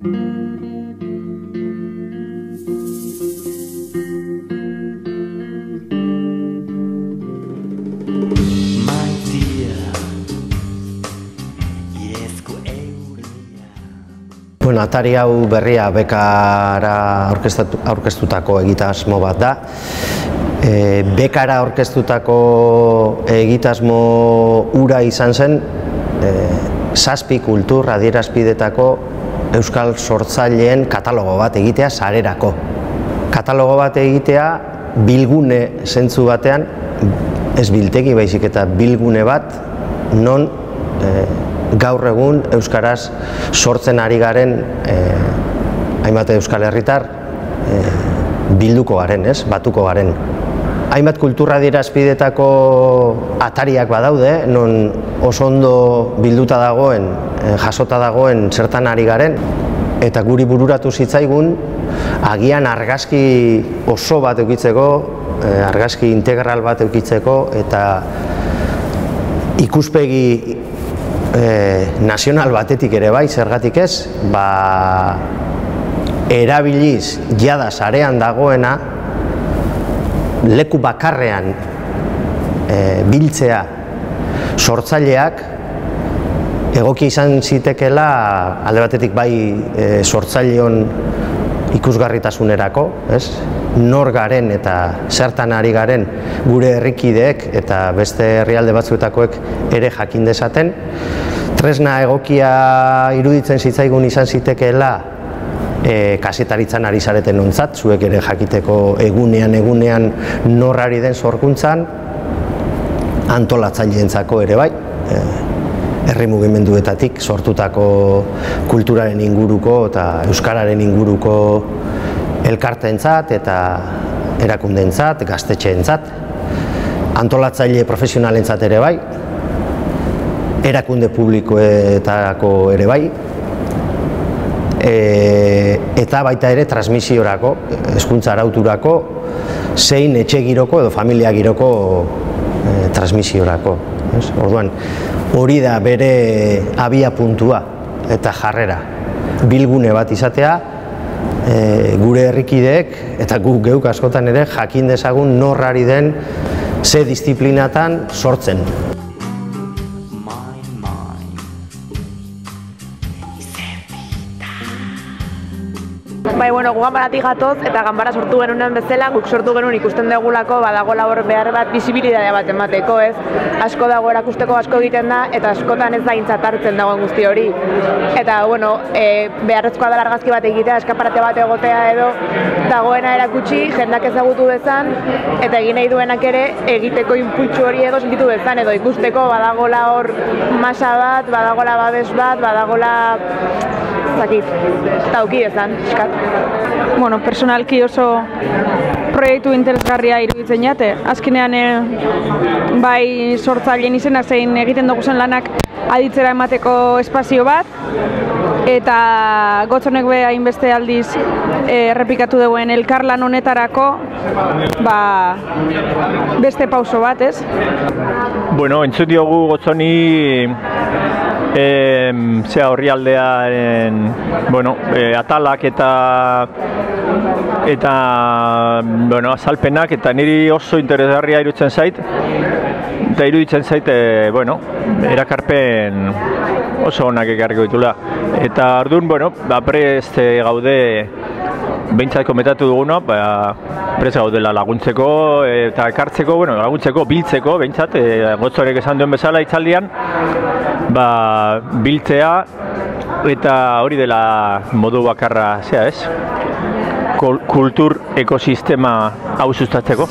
Bueno, atari hau berria bekara aurkeztutako egitasmo bat da. E, bekara aurkeztutako egitasmo ura izan zen e, zazpi kultur adierazpidetako euskal sortzaileen katalogo bat egitea sarerako. Katalogo bat egitea bilgune zentzu batean, ez biltegi baizik eta bilgune bat, non e, gaur egun euskaraz sortzen ari garen e, hainbat euskal herritar e, bilduko garen, ez? Batuko garen. Hainbat kultura dira espidetako atariak badaude, non oso ondo bilduta dagoen, e, jasota dagoen zertan ari garen, eta guri bururatu zitzaigun, agian argazki oso bat eukitzeko, e, argazki integral bat eukitzeko, eta ikuspegi e, nazional batetik ere bai, zergatik ez, ba, erabiliz jada sarean dagoena leku bakarrean e, biltzea sortzaileak egoki izan zitekela alde batetik bai e, sortzaileon ikusgarritasunerako, ez? nor garen eta zertan ari garen gure herrikideek eta beste herrialde batzuetakoek ere jakin dezaten. Tresna egokia iruditzen zitzaigun izan zitekeela e, kasetaritzan ari zareten ontzat, zuek ere jakiteko egunean egunean norrari den sorkuntzan, antolatzaileentzako ere bai, e, herri mugimenduetatik sortutako kulturaren inguruko eta euskararen inguruko elkarteentzat eta erakundeentzat, gaztetxeentzat, antolatzaile profesionalentzat ere bai, erakunde publikoetako ere bai, e, eta baita ere transmisiorako, hezkuntza arauturako, zein etxe giroko edo familia giroko e, transmisiorako. Orduan, hori da bere abia puntua eta jarrera. Bilgune bat izatea, e, gure herrikideek eta gu geuk askotan ere jakin dezagun norrari den ze disiplinatan sortzen. Bai, bueno, gu ganbaratik gatoz eta ganbara sortu genunen bezala, guk sortu genuen ikusten degulako badago labor behar bat bizibilidadea bat emateko, ez? Asko dago erakusteko asko egiten da eta askotan ez da intzat hartzen dagoen guzti hori. Eta, bueno, e, beharrezkoa da argazki bat egitea, eskaparate bat egotea edo dagoena erakutsi, jendak ezagutu dezan eta egin nahi duenak ere egiteko inputxu hori edo sentitu dezan edo ikusteko badagola hor masa bat, badagola babes bat, badagola zakit, tauki ezan, eskat. Bueno, personalki oso proiektu interesgarria iruditzen jate. Azkenean, e, bai sortzaileen izenak zein egiten dugu zen lanak aditzera emateko espazio bat, eta gotzonek be hainbeste aldiz eh, errepikatu duen elkarlan honetarako ba, beste pauso bat, ez? Bueno, entzut diogu gotzoni e, zea horri aldearen bueno, e, atalak eta eta bueno, azalpenak eta niri oso interesgarria iruditzen zait eta iruditzen zait e, bueno, erakarpen oso onak ekarriko ditula eta ardun, bueno, ba, prest gaude behintzat kometatu duguna, ba, prez gaudela laguntzeko eta ekartzeko, bueno, laguntzeko, biltzeko, behintzat, e, gotzorek esan duen bezala itzaldian, ba, biltzea eta hori dela modu bakarra zea ez kultur ekosistema hau sustatzeko.